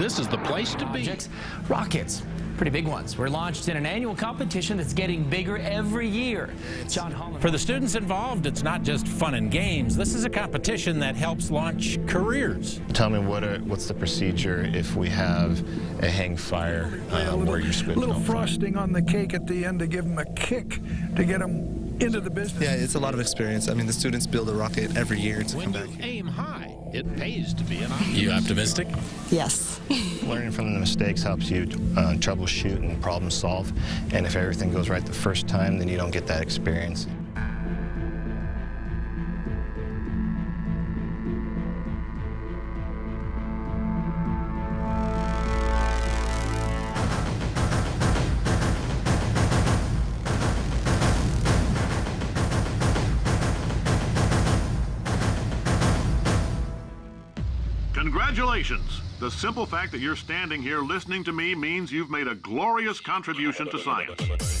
are your thing, this is the place to be. Rockets. Pretty big ones. Were launched in an annual competition that's getting bigger every year. John Holland. For the students involved, it's not just fun and games. This is a competition that helps launch careers. Tell me what are, what's the procedure if we have a hang fire uh, where you're spitting little on fire? frosting on the cake at the end to give them a kick to get them into the business. Yeah, it's a lot of experience. I mean, the students build a rocket every year to When come you back. aim high, it pays to be an optimist. You optimistic? Yes. Learning from the mistakes helps you uh, troubleshoot and problem solve. And if everything goes right the first time, then you don't get that experience. Congratulations! The simple fact that you're standing here listening to me means you've made a glorious contribution to science.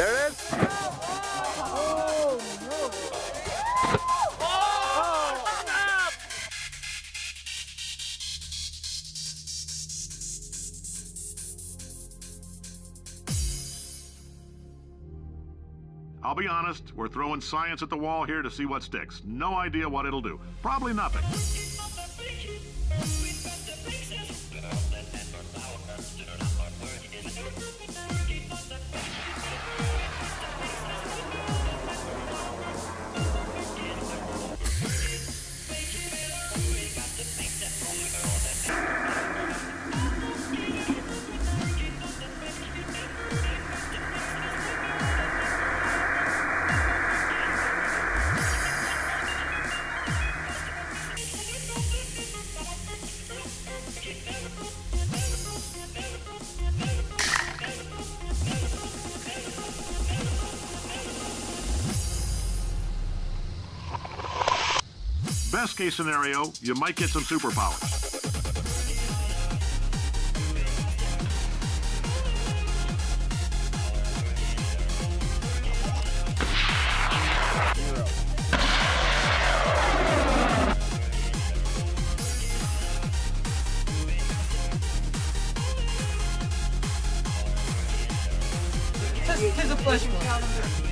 There it is. I'll be honest, we're throwing science at the wall here to see what sticks. No idea what it'll do. Probably nothing. Best case scenario, you might get some superpowers. Tis a pleasure.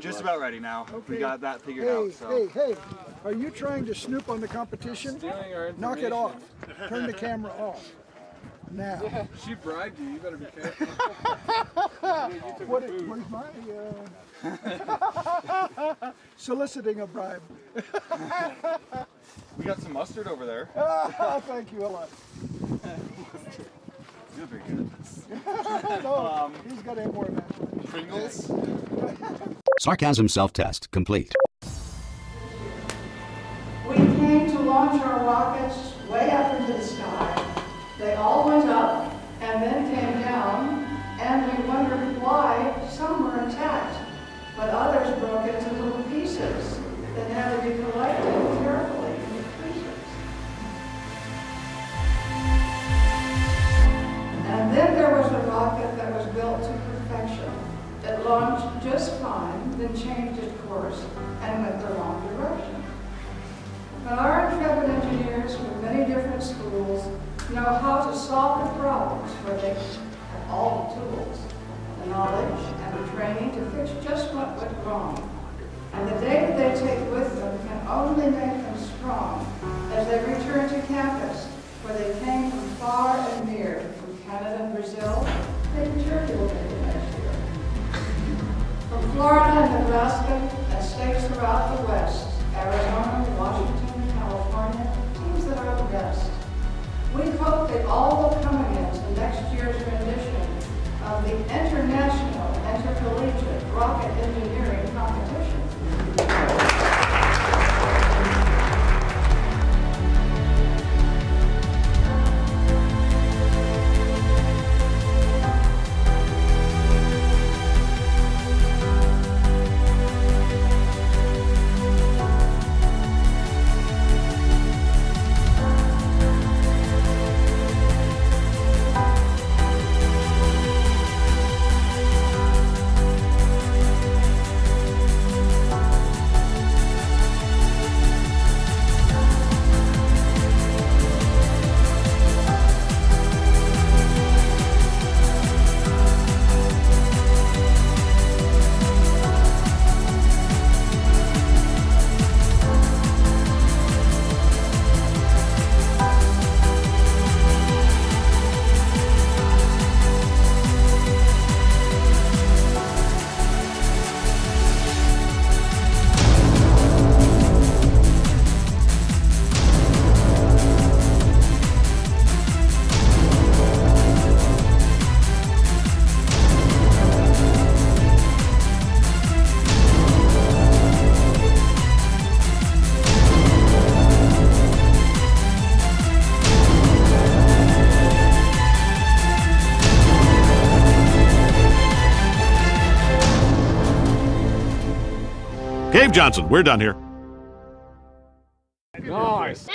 Just about ready now. We got that figured Hey, out. So. hey, hey, are you trying to snoop on the competition? Knock it off. Turn the camera off. Now. She bribed you. You better be careful. What, where's my, uh, soliciting a bribe? we got some mustard over there. Oh, thank you a lot. You're very good at this. No, he's got to have more of that. Pringles. Sarcasm self-test complete. We came to launch our rockets way up into the sky. They all went up and then came down, and we wondered why some were intact, but others broke into little pieces that had to be collected carefully. And then there was a rocket that was built to perfection. Launched just fine, then changed its course and went the wrong direction. But our intrepid engineers from many different schools know how to solve the problems where they have all the tools, the knowledge, and the training to fix just what went wrong. And the data they take with them can only make them strong as they return to campus, Nebraska and states throughout the West, Arizona, Washington, California, teams that are the best. We hope that all will come again to next year's rendition of the International Johnson, we're done here. Nice.